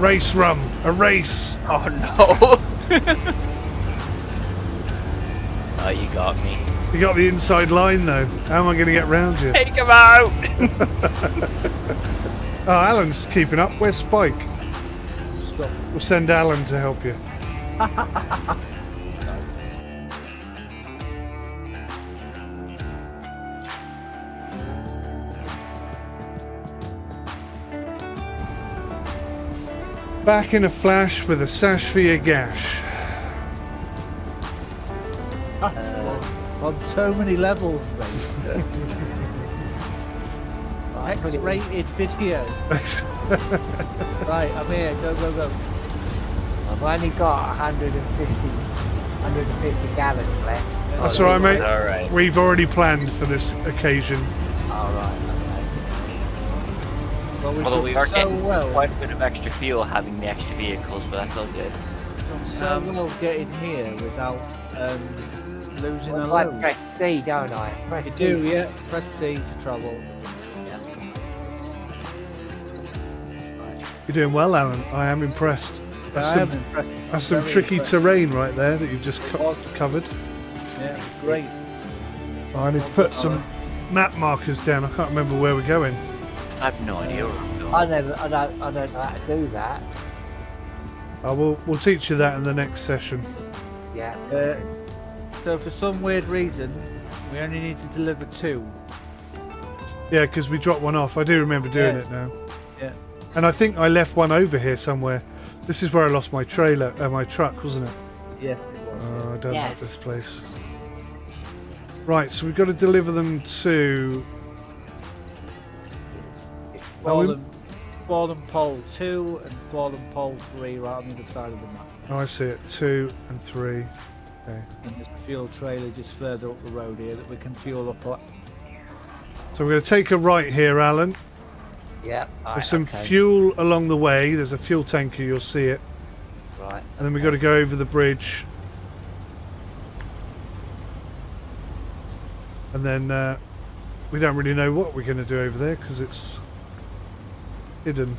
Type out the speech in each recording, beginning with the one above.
Race rum, a race. Oh no! oh, you got me. You got the inside line though. How am I going to get round you? Take him out! Oh, Alan's keeping up. Where's Spike? Stop. We'll send Alan to help you. Back in a flash with a sash for your gash. on so many levels, mate. X-rated video. right, I'm here. Go, go, go. I've only got 150, 150 gallons left. That's all right, mate. All right. We've already planned for this occasion. All right. Well, we've Although we are so getting well, quite a bit of extra fuel having the extra vehicles, but that's all good. done so well getting here without um, losing a Okay. I press C, don't I? Press You C. do, yeah. Press C to travel. You're doing well, Alan. I am impressed. That's I some, am impressed. that's some tricky impressed. terrain right there that you've just co- covered. Yeah, great. Oh, I need to put some map markers down. I can't remember where we're going. I have no idea where I'm going. I never, I don't, I don't know how to do that. Oh, we'll, we'll teach you that in the next session. Yeah. Uh, So for some weird reason, we only need to deliver two. Yeah, because we dropped one off. I do remember doing Yeah. it now. Yeah. And I think I left one over here somewhere. This is where I lost my trailer, uh, my truck, wasn't it? Yes, it was. Oh, I don't like this place. Right, so we've got to deliver them to. Oh, we- fallen, fallen pole two and fallen pole three right on the other side of the map. Oh, I see it. Two and three. Okay. And there's a fuel trailer just further up the road here that we can fuel up at. So we're going to take a right here, Alan. Yeah. Right, There's some okay. fuel along the way. There's a fuel tanker. You'll see it. Right. And then we've got to go over the bridge. And then uh, we don't really know what we're going to do over there because it's hidden.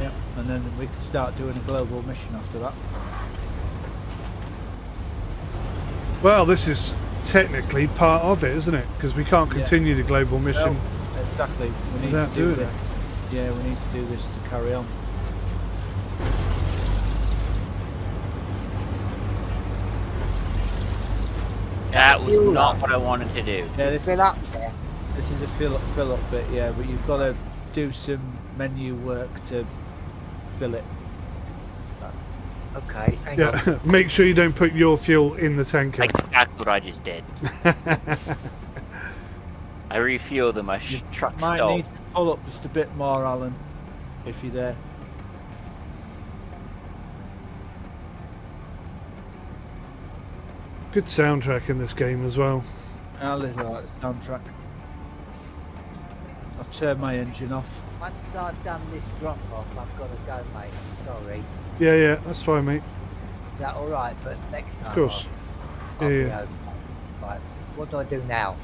Yeah. And then we can start doing a global mission after that. Well, this is technically part of it, isn't it? Because we can't Yeah. continue the global mission. No, exactly. We need Without to do doing this. Yeah, we need to do this to carry on. That was not what I wanted to do. Yeah, this, Fill up there. this is a fill up, fill up bit, yeah, but you've got to do some menu work to fill it. Okay. Hang on. Yeah, make sure you don't put your fuel in the tanker. Exactly what I just did. I refueled and my sh- truck Might stalled. need to pull up just a bit more, Alan, if you're there. Good soundtrack in this game as well. I really like the soundtrack. I've my engine off. Once I've done this drop off, I've got to go, mate. I'm sorry. Yeah, yeah, that's fine, mate. that all right? But next time. Of course. I'll, I'll Yeah, be yeah. Right. What do I do now?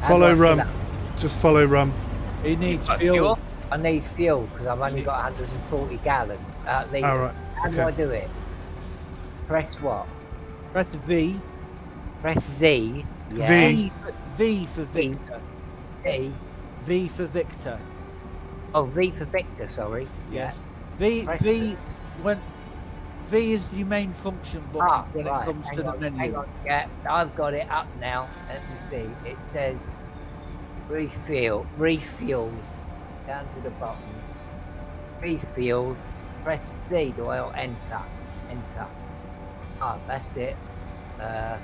How Follow do rum. Just follow rum. He needs fuel. fuel? I need fuel because I've only got 140 gallons. Uh, liters. All right, How do. I do it? Press what? Press V. Press Z. Yeah. V. V for, v for Victor. V. V for Victor. Oh, V for Victor. Sorry. Yes. V Press V when V is the main function button Ah, when right. it comes hang to the menu. Hang on. Yeah, I've got it up now. Let me see. It says refuel, refuel. Down to the bottom. Refuel. Press C. Do I or enter? Enter. Ah, that's it. Uh,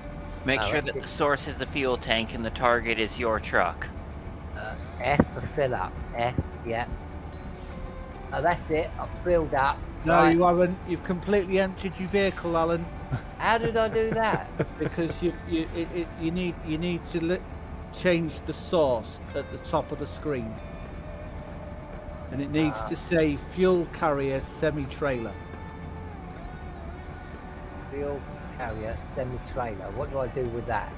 Make Oh, sure that it. the source is the fuel tank and the target is your truck. Uh, F for fill up. F. Yeah. Oh, that's it. I've filled up. No, Right. you haven't. You've completely emptied your vehicle, Alan, How did I do that? because you you it, it, you need you need to change the source at the top of the screen, and it needs Ah. to say fuel carrier semi trailer. Fuel carrier semi trailer. What do I do with that?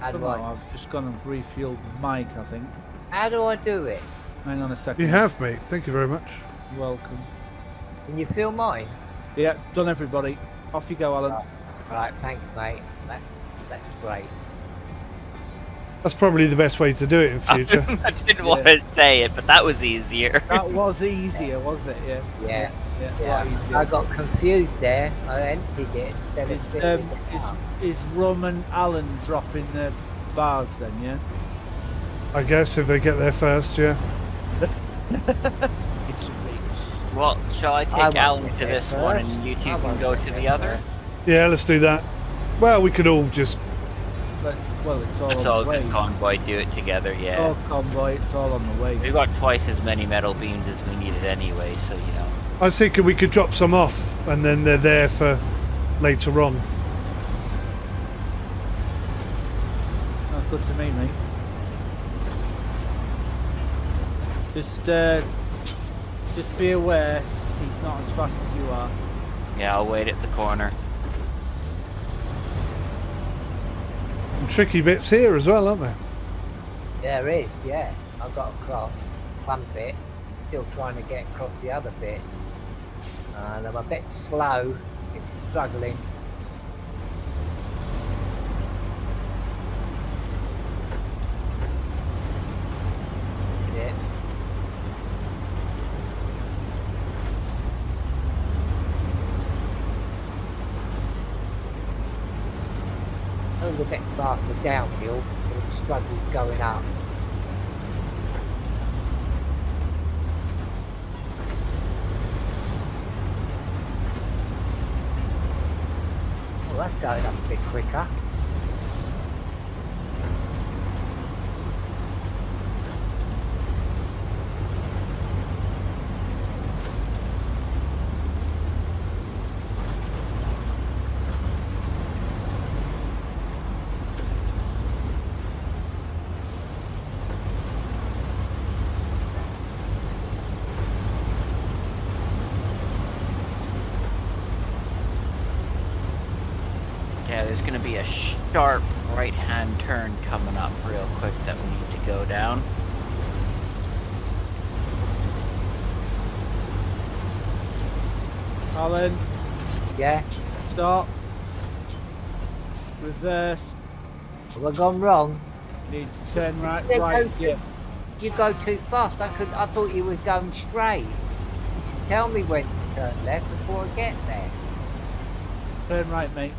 How do know, I? I've just gone and refueled Mike, I think. How do I do it? Hang on a second. You have, mate. Thank you very much. You're welcome. Can you feel mine? Yeah, done everybody. Off you go, Alan. Right, thanks, mate. That's that's great. That's probably the best way to do it in future. I didn't want to say it, but that was easier. That was easier, wasn't it? Yeah. Yeah. Yeah. Yeah, a lot easier. I got confused there. I emptied it instead Is, filling um, it is, up. is Rum and Alan dropping the bars then, yeah? I guess if they get there first, yeah. It's. Well, shall I I take won't Alan to there this one and you two I can go to the other? Yeah, let's do that. Well, we could all just. Let's, well, it's all Let's all the way. convoy do it together, yeah. All convoy, it's all on the way. We've got twice as many metal beams as we needed anyway, so you know. I was thinking we could drop some off and then they're there for later on. Oh, good to me, mate. Just, uh, just be aware he's not as fast as you are. Yeah, I'll wait at the corner. And tricky bits here as well, aren't there? There is, yeah. I've got across one bit. Still trying to get across the other bit. And I'm a bit slow. It's struggling. Yeah. I was a faster downhill, but struggled going up. Well, that's going up a bit quicker. Yeah, there's gonna be a sharp right hand turn coming up real quick that we need to go down. Alan, Yeah? stop. Reverse. Have I gone wrong? Need to turn right, Yeah, right. go- Yeah. You go too fast. I could. I thought you were going straight. You should tell me when to turn left before I get there. Turn right, mate.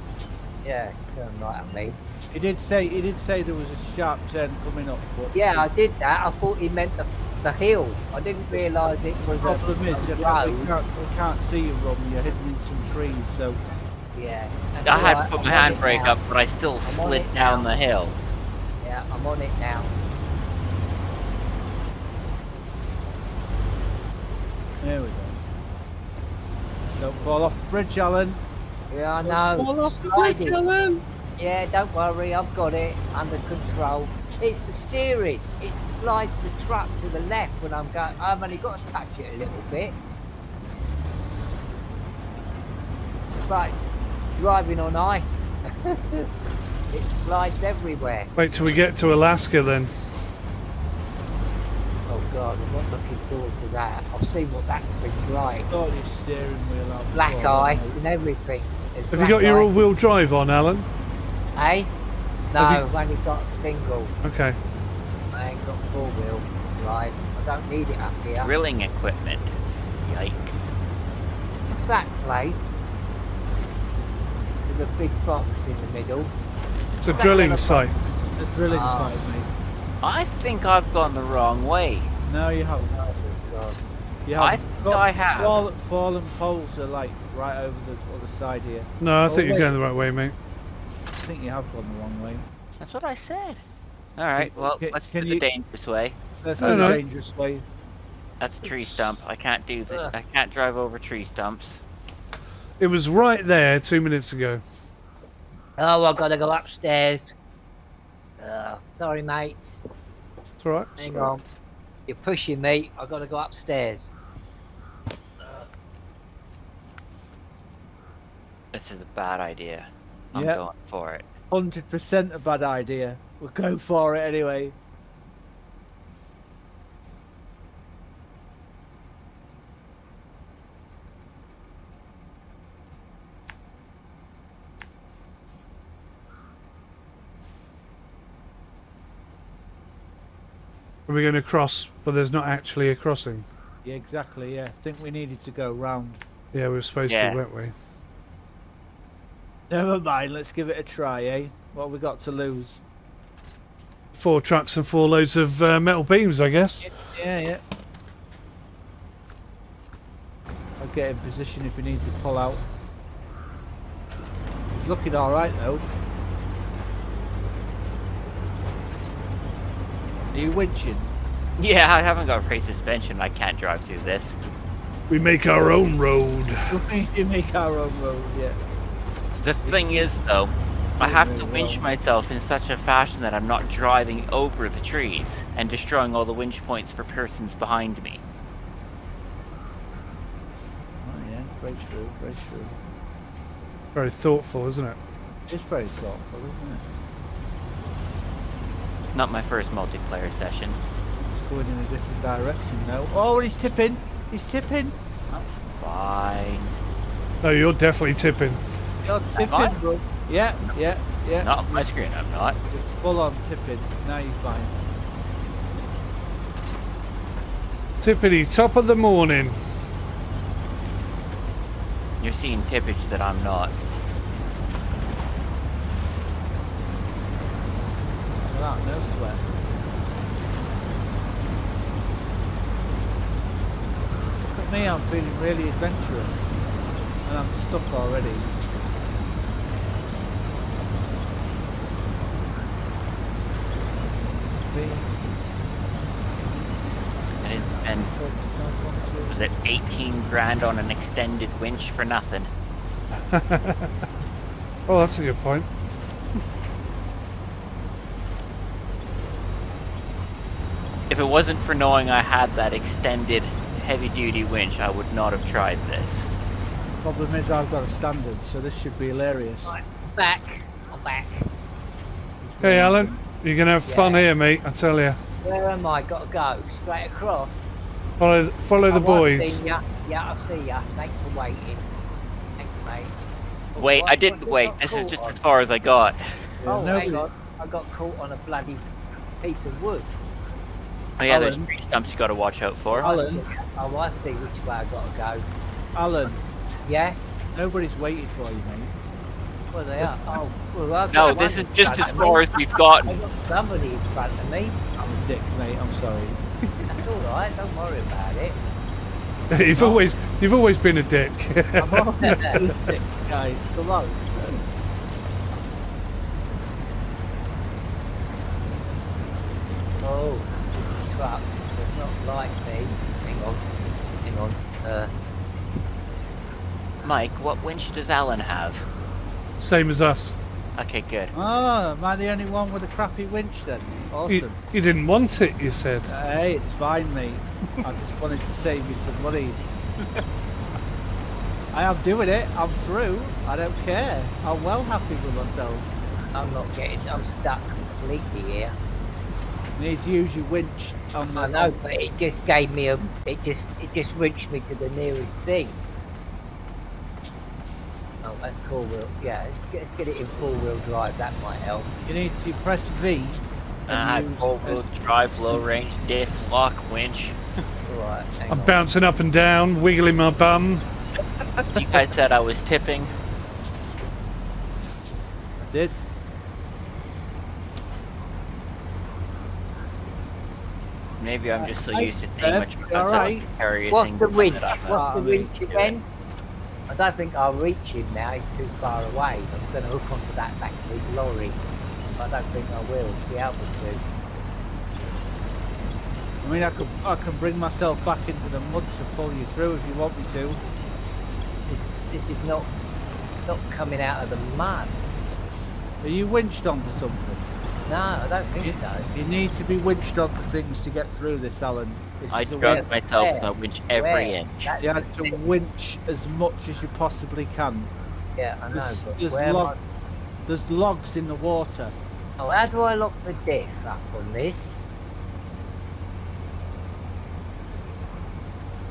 Yeah, turn right on me. He did say he did say there was a sharp turn coming up, but Yeah, I did that. I thought he meant the, the hill. I didn't realise it was the a, problem is a that we can't, we can't see you, Rob. You're hidden in some trees, so Yeah. that's I had alright, to put my on it handbrake up, but I still I'm slid down now. the hill. Yeah, I'm on it now. there we go. Don't fall off the bridge, Alan. Yeah, I know. Fall off the Sliding. Alan. Yeah, don't worry, I've got it under control. It's the steering. It slides the truck to the left when I'm going. I've only got to touch it a little bit. It's like driving on ice. it slides everywhere. Wait till we get to Alaska then. Oh God, I'm not looking forward to that. I've seen what that thing's like. Got your steering wheel out. Black oh, ice and everything. There's Have you black got your all-wheel drive on, Alan? Eh? No, Have you- I've only got single. Okay. I ain't got four wheel drive. I don't need it up here. Drilling equipment. Yike. What's that place? With a big box in the middle. It's a drilling site. A drilling Ah. site, mate. I think I've gone the wrong way. No, you haven't. Oh God. You I haven't. think Got- I have. Fall, fallen poles are like right over the other side here. No, I Oh, think you're wait. going the right way, mate. I think you have gone the wrong way. That's what I said. Alright, well, Can- let's can do the dangerous way. That's No, the no. dangerous way. That's a tree stump. I can't do that. I can't drive over tree stumps. It was right there two minutes ago. Oh, I've got to go upstairs. Uh, sorry, mates. It's all right. Hang on. You're pushing me. I've got to go upstairs. This is a bad idea. I'm yep. going for it. 100% a bad idea. We'll go for it anyway. Are we going to cross, but there's not actually a crossing? Yeah, exactly, yeah. I think we needed to go round. Yeah, we were supposed yeah. to, weren't we? Never mind. Let's give it a try, eh? What have we got to lose? Four trucks and four loads of uh, metal beams, I guess. Yeah, yeah. I'll get in position if we need to pull out. It's looking all right though. Are you winching? Yeah, I haven't got free suspension. I can't drive through this. We make our own road. you make our own road, yeah. The thing is, though, I have to winch well. myself in such a fashion that I'm not driving over the trees and destroying all the winch points for persons behind me. Oh yeah, very true, very true. Very thoughtful, isn't it? It's very thoughtful, isn't it? Not my first multiplayer session. It's going in a different direction now. Oh, he's tipping! He's tipping! Fine. No, you're definitely tipping. You're tipping, bro. Yeah, yeah, yeah. Not on my screen, I'm not. You're full on tipping. Now you're fine. Tippity, top of the morning. You're seeing tippage that I'm not. Without no sweat. Look at me, I'm feeling really adventurous. And I'm stuck already. See? I didn't spend, was it 18 grand on an extended winch for nothing? Oh, that's a good point. If it wasn't for knowing I had that extended heavy duty winch, I would not have tried this. Problem is I've got a standard, so this should be hilarious. Right, back. I'm back. Hey, Alan, you're going to have fun here, mate, I tell you. Where am I? Got to go straight across. Follow, follow the oh, I boys. seeing ya. Yeah, I see ya. Thanks for waiting. Thanks, mate. Oh, Wait, what- I didn't wait. This is just on? as far as I got. Oh, nobody- hang on. I got caught on a bloody piece of wood. Oh yeah, there's Alan. tree stumps you gotta watch out for. Alan. I see- Oh, I see which way I got to go. Alan, Yeah? nobody's waiting for you, mate. Well, they are. Oh, well, I've No, got this one is just as far as we've I've gotten. got somebody in front of me. I'm a dick, mate. I'm sorry. That's all right. Don't worry about it. you've always, you've always been a dick. I'm always been a dick, guys. Come on. Oh, this truck does not like me. Hang on. Hang on. Uh, Mike, what winch does Alan have? Same as us. Okay, good. Oh, am I the only one with a crappy winch then? Awesome. you didn't want it, you said. Hey, it's fine, mate. I just wanted to save you some money. I am doing it. I'm through. I don't care. I'm well happy with myself. I'm not getting. I'm stuck completely here. You need to use your winch on the. I know, but it just gave me a. It just. It just reached me to the nearest thing. That's four wheel. Yeah, let's get, let's get it in four wheel drive. That might help. You need to press V. I and had use- four wheel drive, low range, diff, lock, winch. All right. I'm on. bouncing up and down, wiggling my bum. You guys said I was tipping. I did. Maybe I'm just so used to Deb, saying much about alright? various What's the winch? that What's the Ah, winch doing. again? I don't think I'll reach him now. He's too far away. I'm going to hook onto that back big lorry. I don't think I will be able to. I mean, I could, I can bring myself back into the mud to pull you through if you want me to. This, this is not not coming out of the mud. Are you winched onto something? No, I don't think so. You need to be winched onto things to get through this, Alan. This I is a drug myself Where? in a winch every Where? inch. That's You the have to thing. winch as much as you possibly can. Yeah, I know. There's, But there's, where am log, there's logs in the water. I... Oh, how do I lock the diff up on this?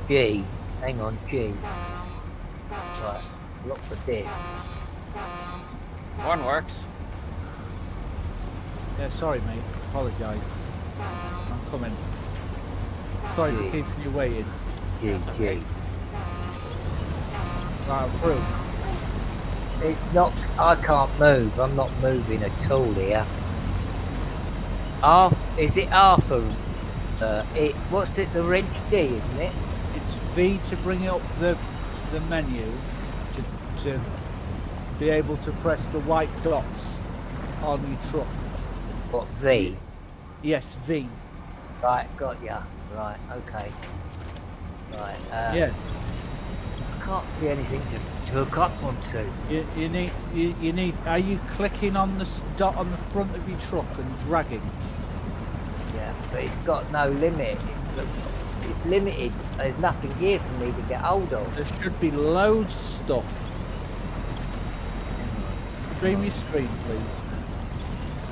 G. Hang on, G. Right, lock the diff. One works. Yeah, sorry, mate. Apologise. I'm coming. Sorry for keeping you waiting. GG. Right, I'm through. It's not. I can't move. I'm not moving at all here. Arth, is it Arthur? Uh, it. What's it? The wrench D, isn't it? It's V to bring up the the menu to, to be able to press the white dots on your truck. What V? Yes, V. Right, got ya. Right, okay. Right. Uh, yeah, I can't see anything to, to hook up onto. you, you need you, you need. Are you clicking on the dot on the front of your truck and dragging? Yeah, but it's got no limit. It's, it's limited. There's nothing here for me to get hold of. There should be loads of stuff. Stream your screen, please.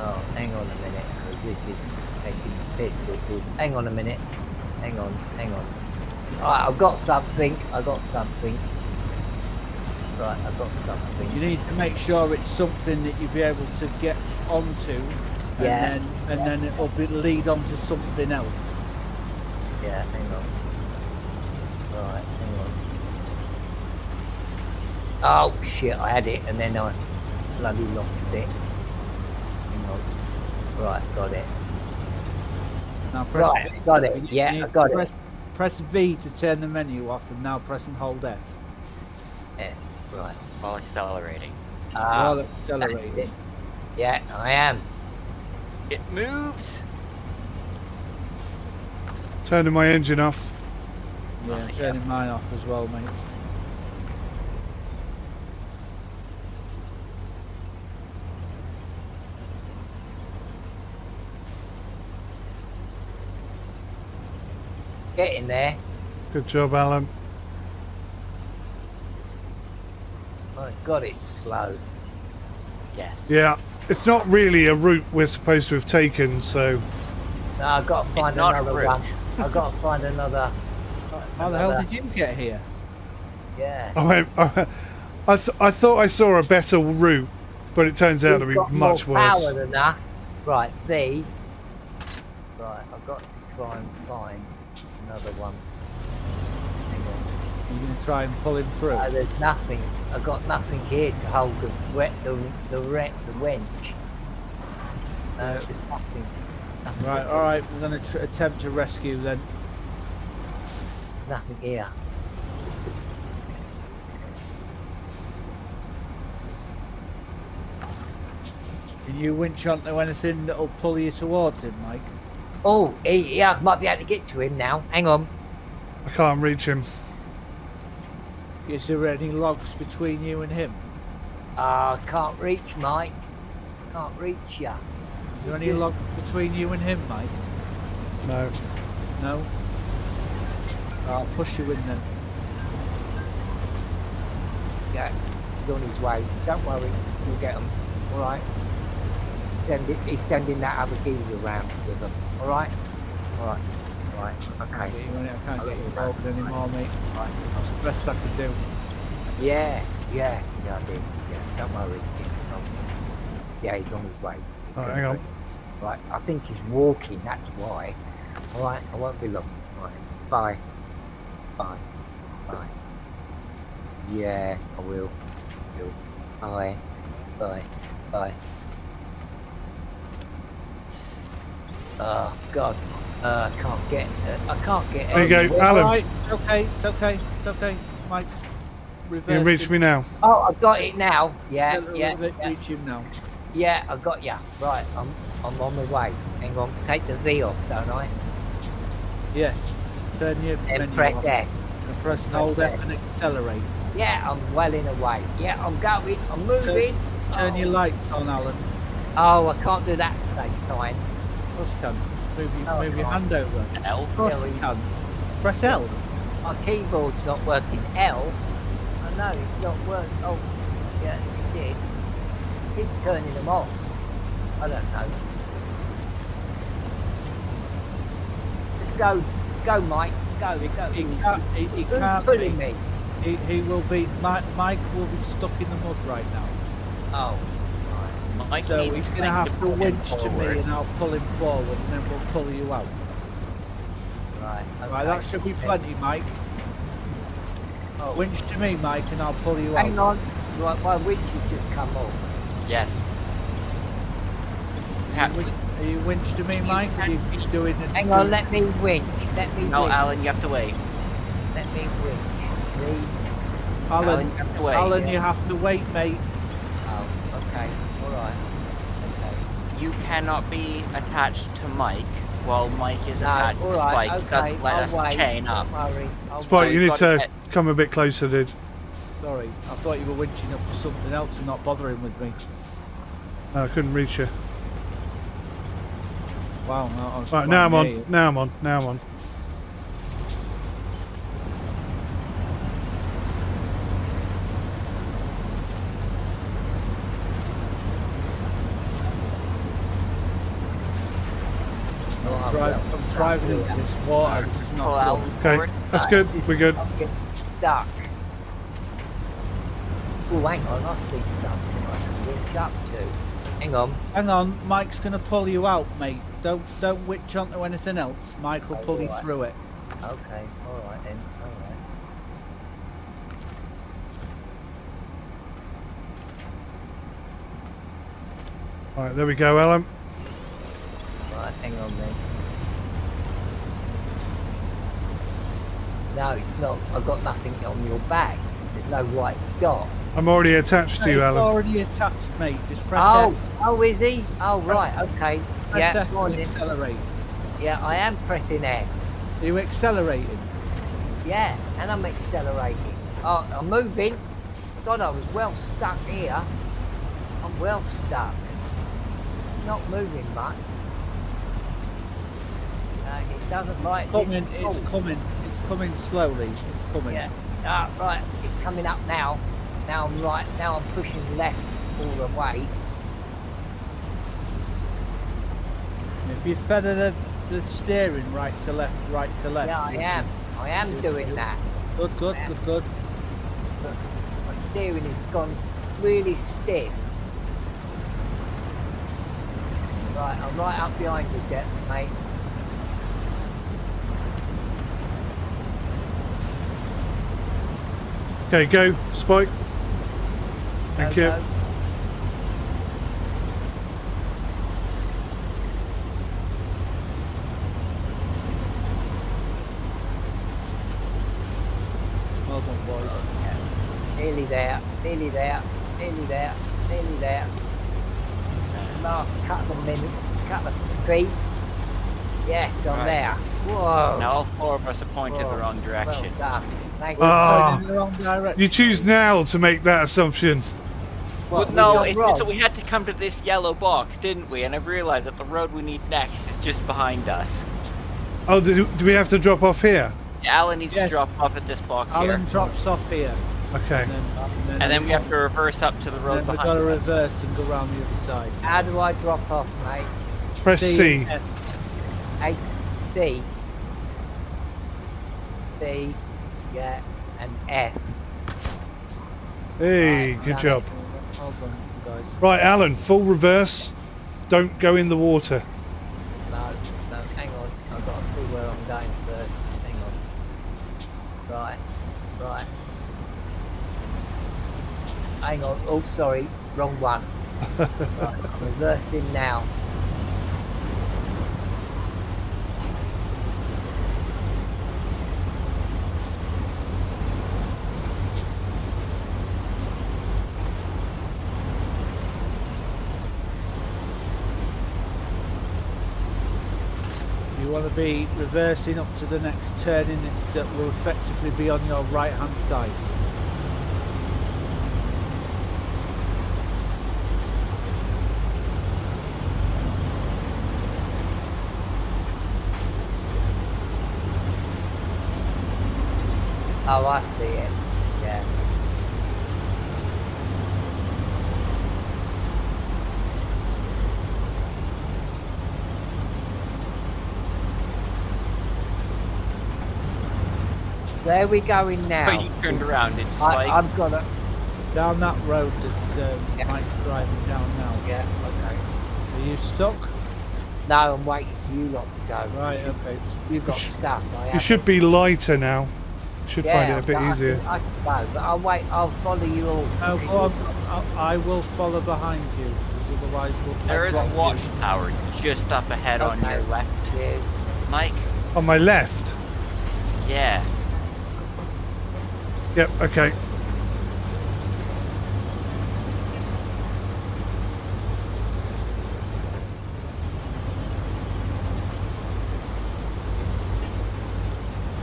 Oh, hang on a minute, 'cause this is taking the piss. This is. Hang on a minute. Hang on, hang on. Alright, I've got something. I've got something. Right, I've got something. You need to make sure it's something that you'll be able to get onto, and Yeah. then and then it'll be lead on to something else. Yeah, hang on. Right, hang on. Oh shit, I had it and then I bloody lost it. Hang on. Right, got it. Now press Right, V. got it. You Yeah, need I got to it. press, Press V to turn the menu off, and now press and hold F Yeah, right. While accelerating. Ah, while accelerating. yeah, I am. It moves. Turning my engine off. Yeah, Oh, yeah. turning mine off as well, mate. Get in there. Good job, Alan. My God, it's slow. Yes. Yeah, it's not really a route we're supposed to have taken, so No, I've got to find not another rude. one. I've got to find another. How the hell did you get here? Yeah. I went. I, th- I thought I saw a better route, but it turns out to We've be got much more power worse. than us. Right, V. Right, I've got to try and find another one. You're going to try and pull him through. Uh, there's nothing. I've got nothing here to hold the wet the the wreck the wench. No, there's nothing. nothing Right, all right. We're going to tr- attempt to rescue then. Nothing here. Can you winch onto anything that'll pull you towards him, Mike? Oh, yeah, I might be able to get to him now. Hang on. I can't reach him. Is there any logs between you and him? Ah, I can't reach Mike. Can't reach ya. Is there any logs between you and him, Mike? No. No? I'll push you in then. Yeah, he's on his way. Don't worry, we'll get him. All right. Send it. He's sending that other geezer around with him. All right. All right. All right. Okay. I can't I'll get you you involved anymore, mate. All right. That's the best I could do. Yeah. Yeah. Yeah. I did. Yeah. Don't worry. He's on- Yeah, he's on his way. He's All right, hang on. Right. I think he's walking. That's why. All right. I won't be long. All right. Bye. Bye. Bye. Yeah, I will. I will. Bye. Bye. Bye. Oh God. Uh, I can't get. Uh, I can't get. There you go, anywhere. Alan. All right, it's okay, it's okay, it's okay. Mike's You reach him. me now. Oh, I've got it now. Yeah, Re- yeah, re- yeah. Reach him now. Yeah, I got ya. Right, I'm I'm on my way. Hang on, take the V off, don't I? Yes. Turn your And menu press off. F. And press and hold F and accelerate. Yeah, I'm well in a way. Yeah, I'm going. I'm moving. Turn oh. your lights on, Alan. Oh, I can't do that at the same time. Course can. Move, your, Oh, move your hand over. L. Course Yeah, can. Press L. My keyboard's not working. L. I know it's not working. Oh, yeah, it did. Keep turning them off. I don't know. Just go, go, Mike. Go, He, go. he can't. He, he Who's can't. pulling Be, me? he, he will be. Mike, Mike will be stuck in the mud right now. Oh, Mike So needs he's going to have to winch to me, and I'll pull him forward, and then we'll pull you out. Right. Okay. Right, that should be plenty, Mike. Oh, Winch to me, Mike, and I'll pull you hang out. Hang on. Right, my winch has just come off. Yes. Ha- Win- Are you winch to me, Mike? Are you doing it? Hang on, let me winch. Let me no, winch. Alan, you have to wait. Let me winch. See? Alan, Alan, you have to wait. Alan, you have to wait, mate. Oh, okay. All right. Okay. You cannot be attached to Mike while Mike is No, attached all to right. Spike. Okay. Doesn't let I'll us wait. chain up. Don't worry. I'll Spike, you need gotta get- come a bit closer, dude. Sorry, I thought you were winching up for something else and not bothering with me. No, I couldn't reach you. Wow, no, I was Right, now I'm on. you. Now I'm on. Now I'm on. Oh, I'm Drive, well. I'm driving into this water. This is Pull not out good. Okay, forward. that's good. We're good. I'm getting stuck. Oh, hang on. I see something I can winch up to. Hang on. Hang on, Mike's gonna pull you out, mate. Don't don't winch onto anything else. Mike will Oh, pull you alright. through it. Okay. All right then. All right. Right, there we go, Alan. Right, hang on then. No, it's not. I've got nothing on your back. There's no white dot. I'm already attached to you, He's Alan. already attached, mate. Just press Oh, F. oh, is he? Oh, right. Okay. Press Yeah, F on accelerate. Yeah, I am pressing F. Are you accelerating? Yeah, and I'm accelerating. Oh, I'm moving. God, I was well stuck here. I'm well stuck. It's not moving much. No, it doesn't like this Coming, at it's coming. Coming slowly. It's coming. Yeah. Ah, right. It's coming up now. Now I'm right. Now I'm pushing left all the way. If you feather the, the steering right to left, right to left. Yeah, I am. I am Good, doing good. that. Good, good, good, good. My steering has gone really stiff. Right, I'm right up behind you, Jet, mate. Okay, go, Spike. Thank Go, you. go. Well done, boys. Nearly there, nearly there, nearly there, nearly there. Last couple of minutes, couple of feet. Yes, I'm Right. there. Whoa. Now all four of us are pointing Whoa. the wrong direction. Well done. Thank Ah. you. In the wrong direction. You choose now to make that assumption. What, But we no, got it's, wrong? it's, we had to come to this yellow box, didn't we? And I've realised that the road we need next is just behind us. Oh, do, do we have to drop off here? Alan needs Yes. to drop off at this box here. Alan drops off here. Okay. And then, And then we have to reverse up to the and road then we've got to us. reverse and go round the other side. How do I drop off, mate? Press C. F. A C C yeah an F. Hey, Right, good job. Right, Alan, full reverse. Don't go in the water. No, no, hang on. I've got to see where I'm going first. Hang on. Right, right. Hang on. Oh, sorry. Wrong one. right, I'm reversing now. You want to be reversing up to the next turning that will effectively be on your right hand side. Oh, I see it. Yeah. Where are we going now? But you turned around, it's I, like I've got to. Down that road that um, Yeah. Mike's driving down now. Yeah. Okay. Are you stuck? No, I'm waiting for you lot to go. Right, okay. You've got stuff. I You haven't. should be lighter now. Should yeah, find it a bit I easier. I can go, but I'll wait. I'll follow you all. No, because go on. I, I will follow behind you, otherwise we'll There is a block you. watchtower just up ahead on your left, Mike. On my left. Yeah. Yep. Okay.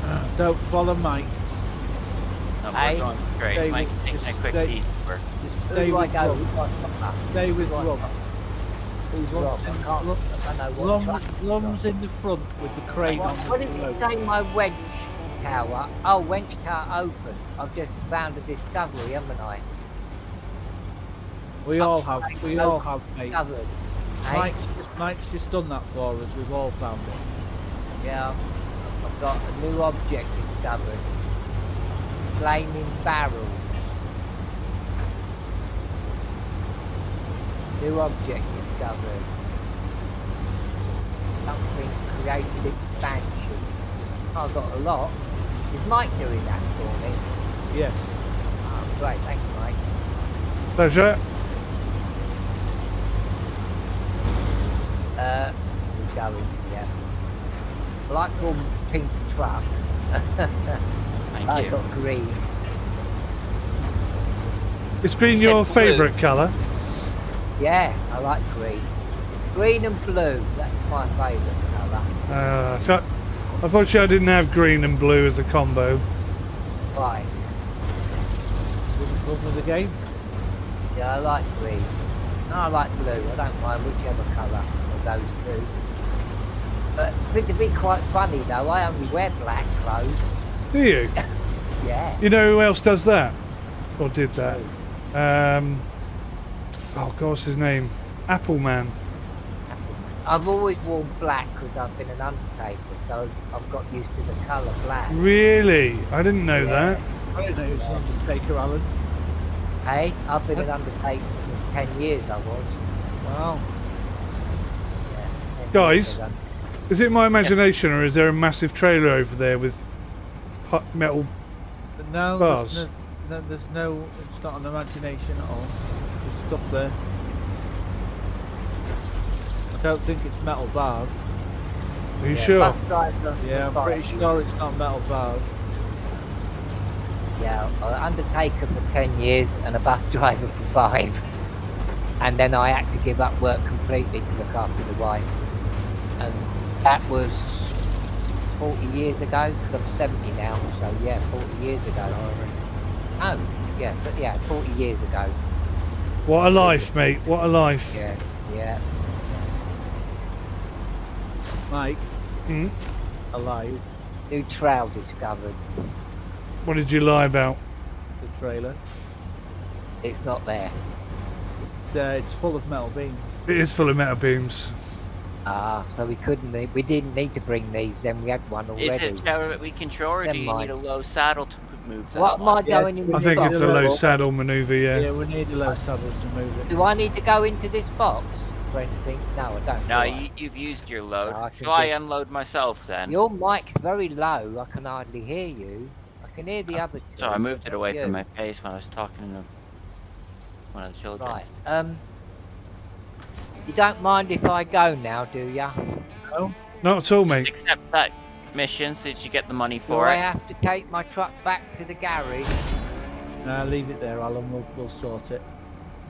Uh, don't follow Mike. Oh, no, Aye. we're going straight. Stay Mike's with- taking a quick stay- detour. Stay with go? Rob. Who do I stop at? Stay with Who do I Rob. stop? Who's Rob, Rob? I can't. Rob- I know what Lum, truck he's Lum's got. in the front with the crane What, on what the did road. it say my wench tower? Oh, wench tower open. I've just found a discovery, haven't I? We all have, we all have, mate. Discovered. Hey? Eh? Mike's just, Mike's just done that for us. We've all found it. Yeah, I've got a new object discovered. Flaming barrel. New object discovered. Something created expansion. I've got a lot. Is Mike doing that for me? Yes. Oh, great, thank you, Mike. Pleasure. Uh, we're going, yeah. I like your pink truck. Thank I you. got green. It's been your favourite colour. Yeah, I like green. Green and blue, that's my favourite colour. Uh, so, unfortunately, I didn't have green and blue as a combo. Why? Wouldn't come with the game. Yeah, I like green. No, I like blue. I don't mind whichever colour of those two. But it would be quite funny though, I only wear black clothes. Do you? Yeah. You know who else does that? Or did that? Um, oh, God, what's his name? Appleman. I've always worn black because I've been an undertaker, so I've got used to the colour black. Really? I didn't know Yeah. that. I don't know who's an Undertaker, Alan. Hey, I've been an undertaker for ten years. I was. Wow. Yeah, Guys? Is it my imagination, or is there a massive trailer over there with hot metal? No, Bars. there's no, no, there's no, it's not an imagination at all. There's stuff there. I don't think it's metal bars. Are you Yeah, sure? Yeah, I'm pretty sure it's not metal bars. Yeah, I was undertaker for 10 years and a bus driver for five. And then I had to give up work completely to look after the wife. And that was 40 years ago, because I'm 70 now, so yeah, 40 years ago. Oh, yeah, but yeah, 40 years ago. What a life, mate. What a life. Yeah, yeah. Mike, Hmm? alive, New trail discovered. What did you lie about? the trailer. It's not there. Uh, it's full of metal beams. It is full of metal beams. Ah, so we couldn't, need- we didn't need to bring these, then we had one already. Is already. it tower that we control, or do Never you mind. need a low saddle to move that? What am I one? Yeah, going in I think it's a a low saddle manoeuvre, Yeah. yeah. we need a low saddle to move it. Do I need to go into this box for anything? No, I don't. No, you, you've used your load. No, I can Shall I just- unload myself then? Your mic's very low. I can hardly hear you. I can hear the other two. So I moved it away you. from my face when I was talking to one of the children. Right. Um. You don't mind if I go now, do ya? No, not at all, Just mate. accept that mission so that you get the money Do for I have to take my truck back to the garage? Nah, leave it there, Alan. We'll, we'll sort it.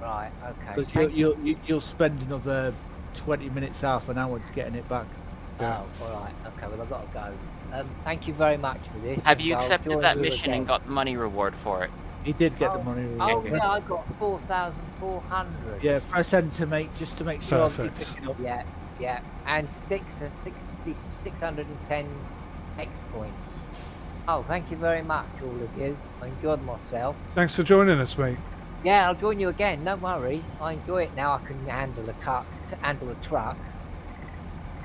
Right. Okay. Because you'll, you. you'll, you- you'll spend another 20 minutes, half an hour getting it back. Oh, all right. Okay. Well, I've got to go. Um. Thank you very much for this. Have you I'll accepted that you mission and got the money reward for it? He did get the Oh, money Oh reward. yeah, I got four thousand four hundred. Yeah, press enter, mate, just to make sure that you Perfect. pick it up. Yeah, yeah, and six, uh, 60, 610 X points. Oh, thank you very much, all of you. I enjoyed myself. Thanks for joining us, mate. Yeah, I'll join you again. Don't worry. I enjoy it now. I can handle a car, to handle a truck.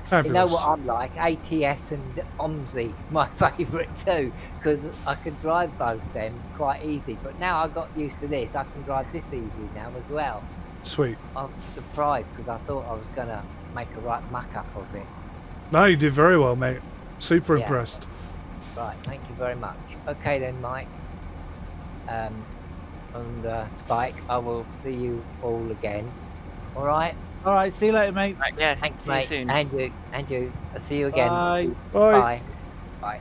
Fabulous. You know what I'm like? ATS and OMSI is my favourite too, because I can drive both them quite easy. But now I got used to this. I can drive this easy now as well. Sweet. I'm surprised because I thought I was gonna make a right muck up of it. No, you did very well, mate. Super Yeah. impressed. Right, thank you very much. Okay then, Mike. Um, and uh, Spike, I will see you all again. All right. All right, see you later, mate. Right, yeah, Thanks, see you mate. soon. And you, and you. I'll see you again. Bye. Bye. Bye. Bye.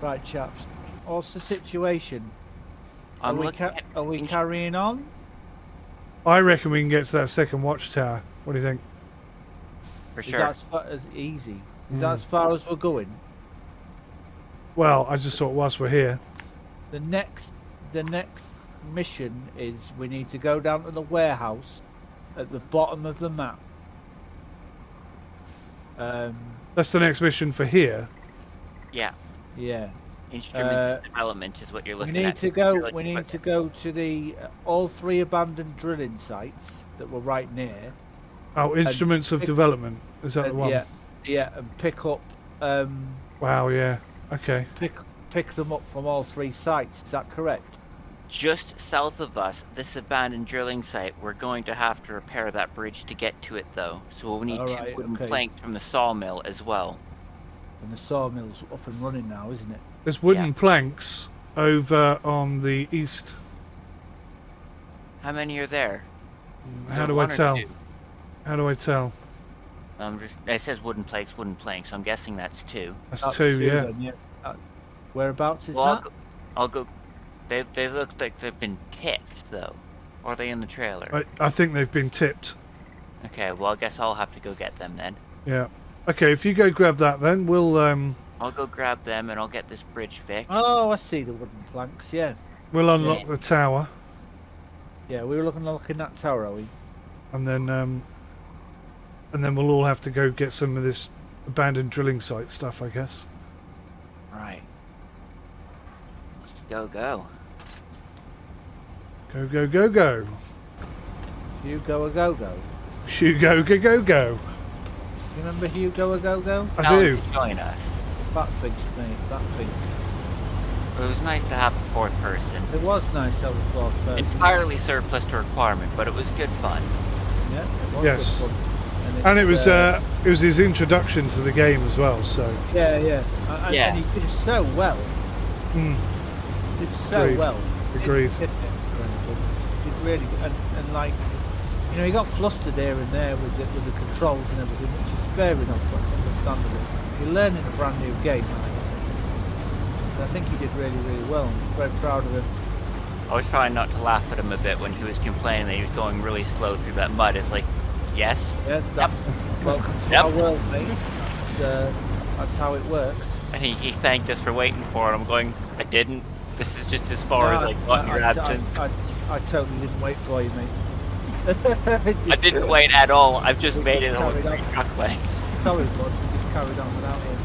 Right, chaps. What's the situation? I'm are we, ca- are we carrying on? I reckon we can get to that second watchtower. What do you think? for sure. that as, easy? Is that Mm. as far as we're going? Well, I just thought whilst we're here, The next, the next mission is we need to go down to the warehouse at the bottom of the map. Um, that's the next mission for here. Yeah, yeah. instrument Uh, development is what you're We looking need at. to You're go. looking We for- need to go to the uh, all three abandoned drilling sites that were right near. Oh, instruments of pick- development. Is that the one? Yeah, yeah, and pick up, um, Wow. Yeah. Okay. pick pick them up from all three sites. Is that correct? Just south of us, this abandoned drilling site, we're going to have to repair that bridge to get to it, though. So we'll need two Alright, wooden okay. planks from the sawmill as well. And the sawmill's up and running now, isn't it? There's wooden Yeah. planks over on the east. How many are there? How do I tell? two? How do I tell? Um, it says wooden planks, wooden planks. So I'm guessing that's two. That's That's two. Yeah. then, yeah. Whereabouts is Well, I'll that? go, I'll go. They they look like they've been tipped though. Or are they in the trailer? I, I think they've been tipped. Okay, well I guess I'll have to go get them then. Yeah. Okay. If you go grab that, then we'll um I'll go grab them and I'll get this bridge fixed. Oh, I see the wooden planks. Yeah, we'll unlock Yeah. the tower, yeah. We were looking looking that tower, are we? and then um and then we'll all have to go get some of this abandoned drilling site stuff, I guess. Right. Let's go go. Go go go go. Hugo a go go. Shoot go go go go. You remember Hugo a go go? I Tell do. Join us. That thing, mate. That thing. It was nice to have a fourth person. It was nice to have a fourth person. Entirely surplus to requirement, but it was good fun. Yeah, it was Yes. good fun. And it was uh, it was his introduction to the game as well. So yeah, yeah, and, and- Yeah. and he did so well. mm, Did so Agreed. well. Didn't Agreed. tip it or anything. Did really, and, and like, you know, he got flustered here and there with the, with the controls and everything, which is fair enough. That's understandable. You're learning a brand new game. So I think he did really, really well. I'm very proud of him. I was trying not to laugh at him a bit when he was complaining that he was going really slow through that mud. It's like, yes, Yeah, that's welcome to Yep. our world, mate. That's, uh, that's how it works. and he, he thanked us for waiting for it. I'm going, I didn't. This is just as far as No, I got in your I, absence. I, I, I totally didn't wait for you, mate. I didn't wait at all. I've just Just made it on carried three on. truck legs. Sorry, bud. We just carried on without you.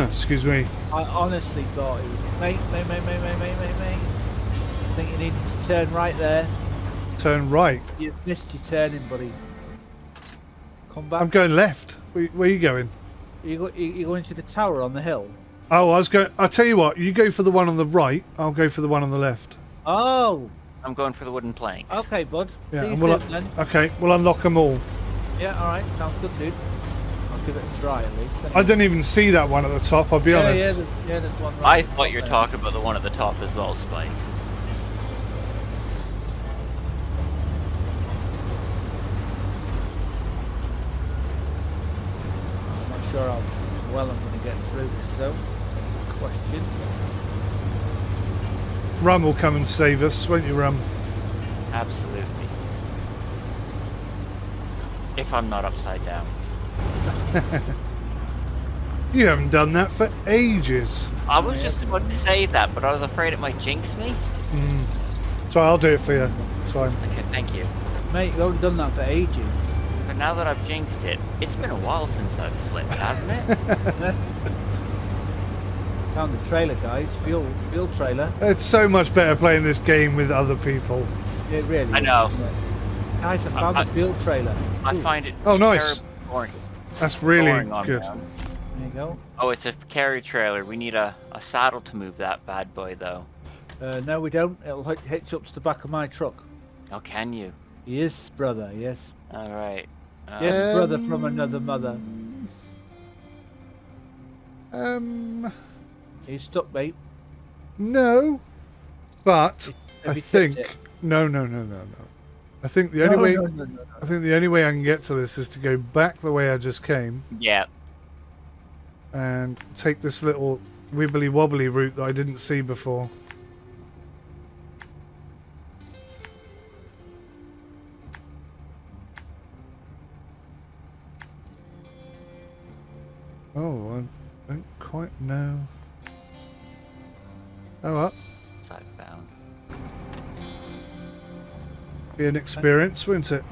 excuse me. I honestly thought it was mate, mate, mate, mate, mate, mate, mate, mate. I think you needed to turn right there. Turn right. You've missed your turning, buddy. Come back. I'm going left. Where, where are you going? You go. You, you go into the tower on the hill. Oh, I was going. I'll tell you what. You go for the one on the right. I'll go for the one on the left. Oh, I'm going for the wooden plank. okay, bud. Yeah, See you we'll, soon, then. okay. We'll unlock them all. Yeah, all right. Sounds good, dude. I'll give it a try at least. I didn't even see that one at the top. I'll be yeah, honest. Yeah, there's, yeah, there's one. Right I thought you were there. talking about the one at the top as well, Spike. I'm not sure how well I'm going to get through this though. Question. Rum will come and save us, won't you, Rum? Absolutely. If I'm not upside down. You haven't done that for ages. I was just about to say that, but I was afraid it might jinx me. Mm. So I'll do it for you. It's fine. Okay, thank you. Mate, you've already done that for ages. But now that I've jinxed it, it's been a while since I've flipped, hasn't it? Found the trailer, guys. Fuel, fuel trailer. It's so much better playing this game with other people. It really. I is, know. isn't? Guys, I found I- the fuel trailer. I Ooh. find it Oh, nice. boring, That's really boring good. my. There you go. Oh, it's a carry trailer. We need a, a saddle to move that bad boy, though. Uh, no, we don't. It'll hitch up to the back of my truck. Oh, can you? Yes, brother. Yes. All right. Yes, brother from another mother. Um, He's stuck, mate. no, but Have I you think it? no, no, no, no, no. I think the only way no, no, no, no. I think the only way I can get to this is to go back the way I just came Yeah. and take this little wibbly wobbly route that I didn't see before. Oh, I don't quite know. Oh, well, Side bound. be an experience, won't it?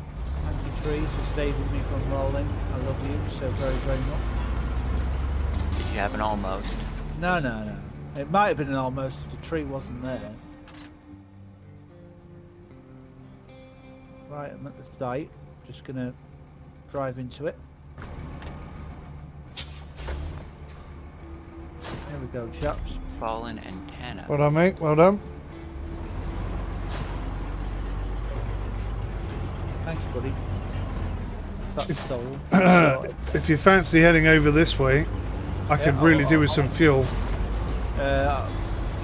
Thank you, trees, for saving me from rolling. I love you so very, very much. Did you have an almost? No, no, no. It might have been an almost if the tree wasn't there. Right, I'm at the site. Just gonna drive into it. There we go, chaps. Fallen antenna. Well done, mate. Well done. Thanks, buddy. That's soul. if you fancy heading over this way, I Yeah, could I'll- really do I'll- with some fuel. Uh,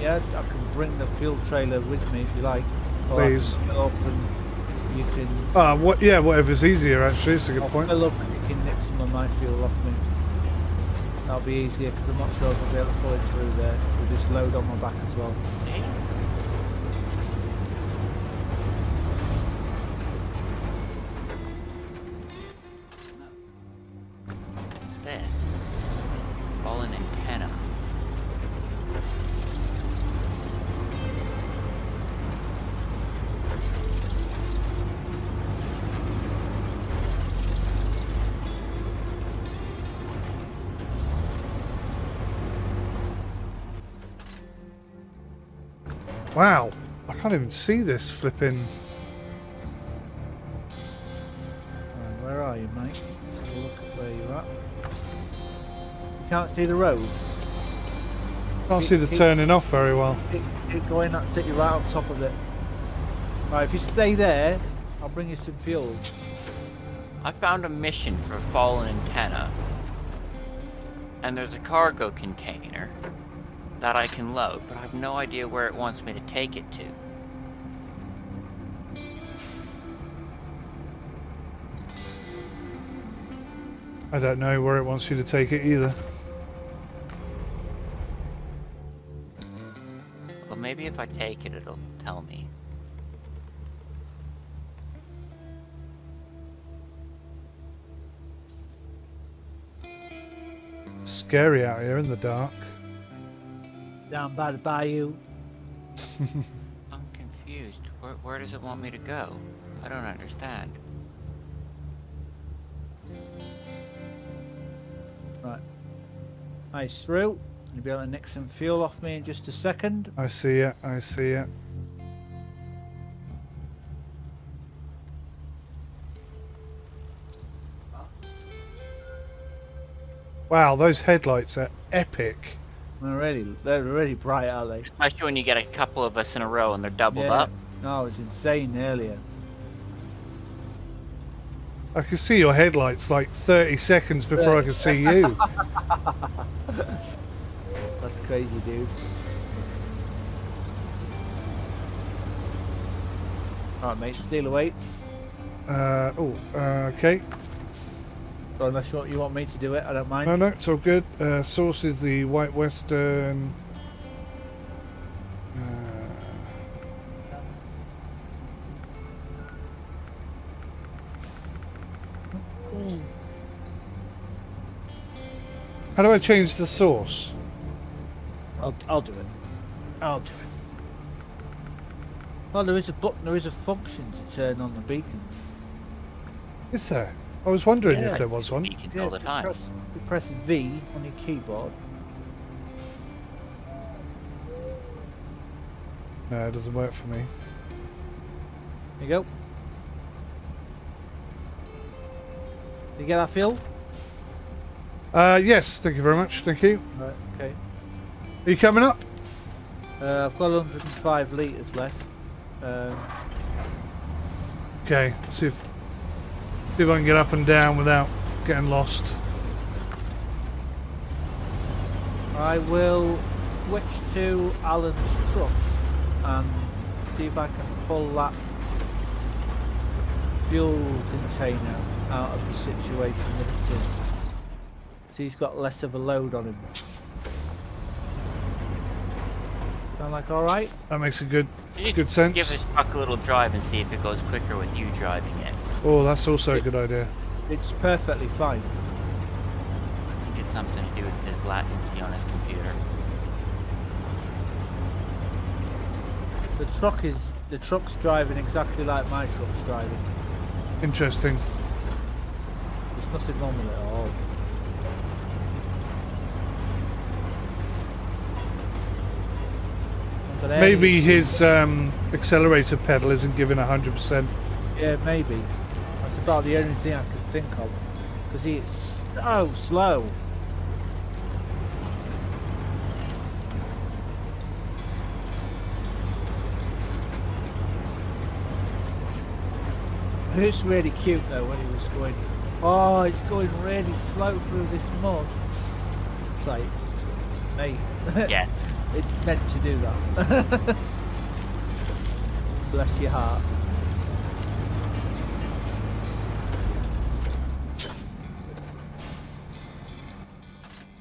yeah, I can bring the fuel trailer with me if you like. Or Please. fill up and you can. Ah, what? Yeah, whatever's easier. Actually, it's a good I'll point. fill up and you can nick some of my fuel off me. That'll be easier because I'm not sure I'll be able to pull it through there with this load on my back as well. Can't even see this flipping. Right, where are you, mate? Have a look at where you're at. You can't see the road. Can't see the Keep- turning off very well. Keep, keep going, that's city right on top of it. Right, if you stay there, I'll bring you some fuel. I found a mission for a fallen antenna. And there's a cargo container that I can load, but I have no idea where it wants me to take it to. I don't know where it wants you to take it either. Well, maybe if I take it, it'll tell me. Scary out here in the dark. Down by the bayou. I'm confused. Where, where does it want me to go? I don't understand. Right. Nice through. You'll be able to nick some fuel off me in just a second. I see it. I see it. Wow, those headlights are epic. They're really, they're really bright, are they? Especially when you get a couple of us in a row and they're doubled Yeah. up. No, it was insane earlier. I can see your headlights like 30 seconds before I can see you. That's crazy, dude. Alright, mate, steal away. Uh, oh, uh, okay. So unless you want, you want me to do it, I don't mind. No, no, it's all good. Uh, source is the White Western. How do I change the source? I'll, I'll do it. I'll do it. Well, there is a button, there is a function to turn on the beacon. Is there? I was wondering Yeah, if there was one. Beacons all the you time. Press, you press V on your keyboard. No, it doesn't work for me. There you go. You get that fuel? Uh, yes, thank you very much. Thank you. Right, okay. Are you coming up? Uh, I've got 105 litres left. Um, Okay, see if see if I can get up and down without getting lost. I will switch to Alan's truck and see if I can pull that fuel container out of the situation that it's in. So he's got less of a load on him. Sound like alright? That makes a good You good sense. Give this truck a little drive and see if it goes quicker with you driving it. Oh, that's also a good idea. It's perfectly fine. I think it's something to do with his latency on his computer. The truck is the truck's driving exactly like my truck's driving. Interesting. There's nothing wrong with it at all. But Maybe hey, his um, accelerator pedal isn't giving 100%. Yeah, maybe. That's about the only thing I can think of. Because he's so slow. It's really cute though when he was going, oh, it's going really slow through this mud. It's like, mate, Yeah. it's meant to do that. Bless your heart.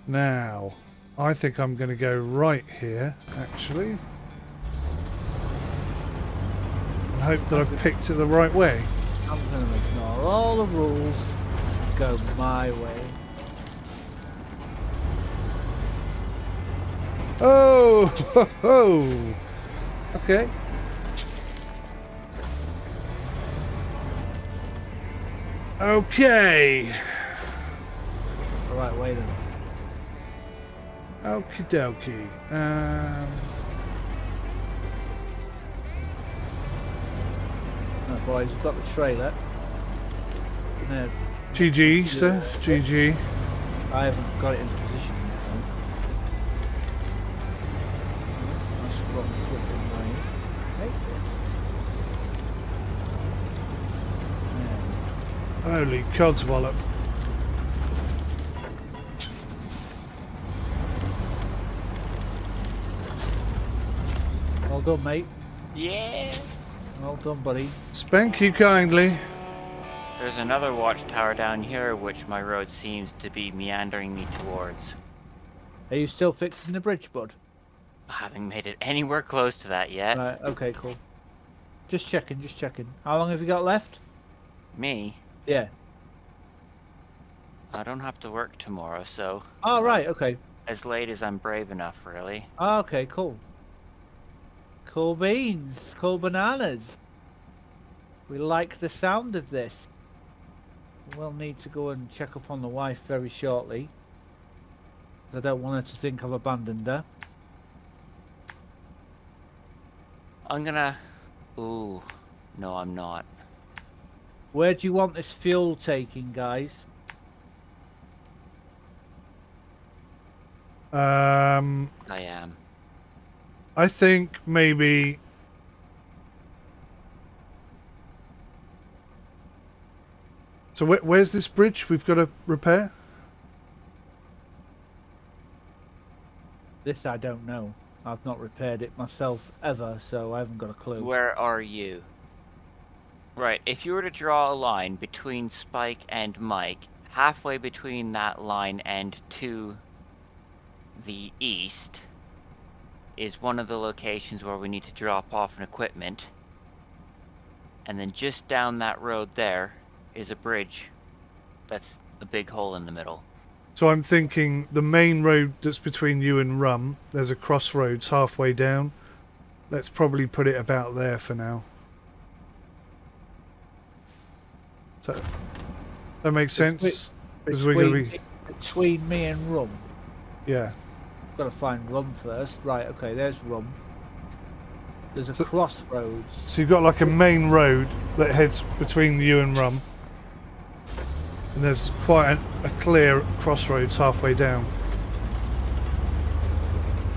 Now, I think I'm going to go right here, actually. And hope that I've picked it the right way. I'm going to ignore all the rules, go my way. Oh, ho, ho. okay. Okay. All right, wait then. Okie dokie. Um, Right, boys, we've got the trailer. No, GG, sir. GG. I haven't got it in position yet. though. That's what the flipping way. Hate this. Yeah. Holy codswallop. Well done, mate. Yeah. Well done, buddy. Spank you kindly. There's another watchtower down here which my road seems to be meandering me towards. Are you still fixing the bridge, bud? I haven't made it anywhere close to that yet. Right, okay, cool. Just checking, just checking. How long have you got left? Me, Yeah. I don't have to work tomorrow, so Oh, right, okay. as late as I'm brave enough, really. Oh, okay, cool. Cool beans, cool bananas. We like the sound of this. We'll need to go and check up on the wife very shortly. I don't want her to think I've abandoned her. I'm gonna. Ooh, no, I'm not. Where do you want this fuel taking, guys? Um, I am. I think maybe. So where, where's this bridge we've got to repair? This I don't know. I've not repaired it myself ever, so I haven't got a clue. Where are you? Right, if you were to draw a line between Spike and Mike, halfway between that line and to the east is one of the locations where we need to drop off an equipment. And then just down that road there is a bridge. That's a big hole in the middle. So I'm thinking the main road that's between you and Rum, there's a crossroads halfway down. Let's probably put it about there for now. So that makes sense. Because we're gonna be between me and Rum. yeah. Got to find Rum first. Right, okay, there's Rum. There's a So- crossroads. So you've got like a main road that heads between you and Rum. And there's quite a, a clear crossroads halfway down.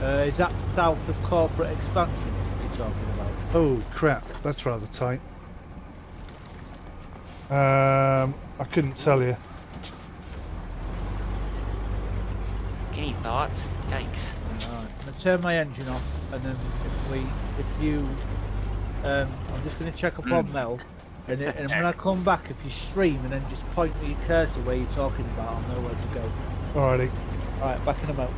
Uh, is that south of corporate expansion you're talking about? Oh crap, that's rather tight. Um, I couldn't tell you. Any thoughts? Yikes. Alright, I'm gonna turn my engine off, and then if we, if you, um, I'm just gonna check up on Mel, and, it, and when I come back, if you stream and then just point me your cursor where you're talking about, I'll know where to go. Alrighty. Alright, back in a moment.